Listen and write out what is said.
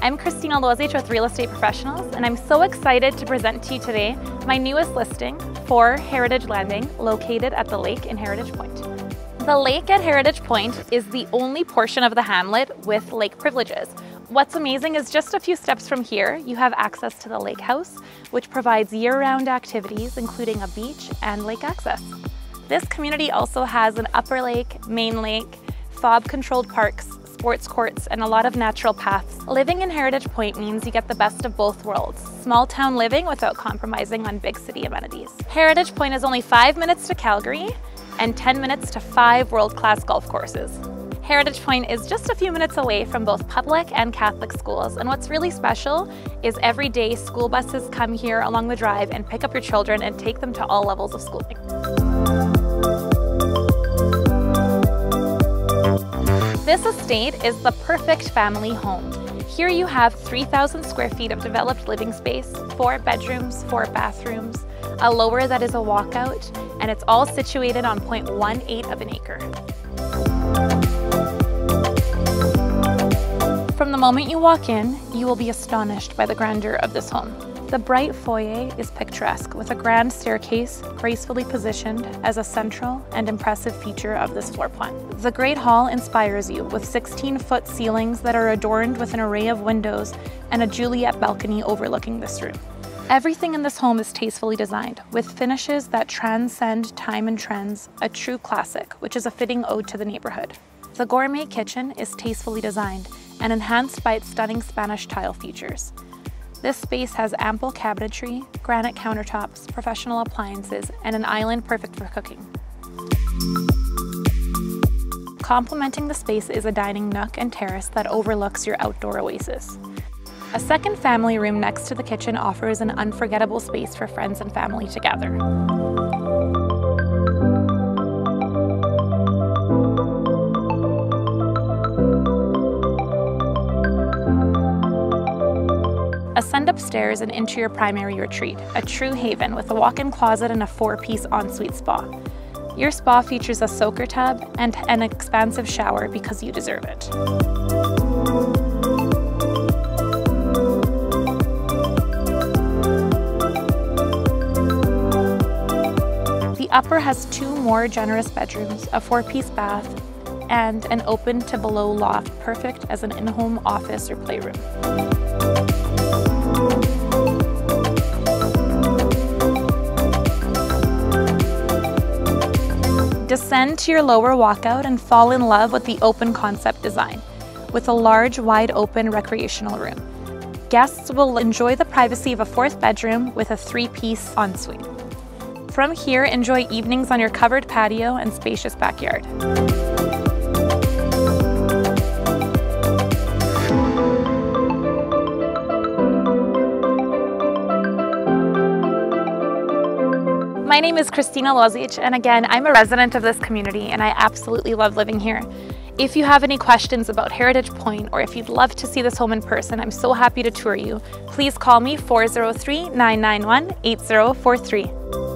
I'm Kristina Lozic with Real Estate Professionals, and I'm so excited to present to you today my newest listing for Heritage Landing, located at the lake in Heritage Pointe. The lake at Heritage Pointe is the only portion of the hamlet with lake privileges. What's amazing is just a few steps from here, you have access to the lake house, which provides year-round activities, including a beach and lake access. This community also has an upper lake, main lake, fob-controlled parks, sports courts, and a lot of natural paths. Living in Heritage Pointe means you get the best of both worlds. Small town living without compromising on big city amenities. Heritage Pointe is only five minutes to Calgary and 10 minutes to five world-class golf courses. Heritage Pointe is just a few minutes away from both public and Catholic schools, and what's really special is every day school buses come here along the drive and pick up your children and take them to all levels of schooling. This estate is the perfect family home. Here you have 3,000 square feet of developed living space, four bedrooms, four bathrooms, a lower that is a walkout, and it's all situated on 0.18 of an acre. From the moment you walk in, you will be astonished by the grandeur of this home. The bright foyer is picturesque with a grand staircase gracefully positioned as a central and impressive feature of this floor plan. The Great Hall inspires you with 16-foot ceilings that are adorned with an array of windows and a Juliet balcony overlooking this room. Everything in this home is tastefully designed, with finishes that transcend time and trends, a true classic, which is a fitting ode to the neighborhood. The gourmet kitchen is tastefully designed and enhanced by its stunning Spanish tile features. This space has ample cabinetry, granite countertops, professional appliances, and an island perfect for cooking. Complementing the space is a dining nook and terrace that overlooks your outdoor oasis. A second family room next to the kitchen offers an unforgettable space for friends and family to gather. Ascend upstairs and into your primary retreat, a true haven with a walk-in closet and a four-piece ensuite spa. Your spa features a soaker tub and an expansive shower because you deserve it. The upper has two more generous bedrooms, a four-piece bath, and an open to below loft perfect as an in-home office or playroom. Descend to your lower walkout and fall in love with the open concept design, with a large, wide open recreational room. Guests will enjoy the privacy of a fourth bedroom with a three-piece ensuite. From here, enjoy evenings on your covered patio and spacious backyard. My name is Kristina Lozic, and again, I'm a resident of this community and I absolutely love living here. If you have any questions about Heritage Pointe or if you'd love to see this home in person, I'm so happy to tour you. Please call me 403 991 8043.